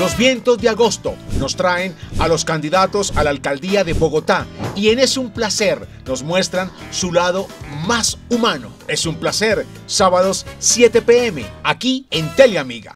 Los vientos de agosto nos traen a los candidatos a la alcaldía de Bogotá y en Es un placer nos muestran su lado más humano. Es un placer, sábados 7 pm, aquí en Teleamiga.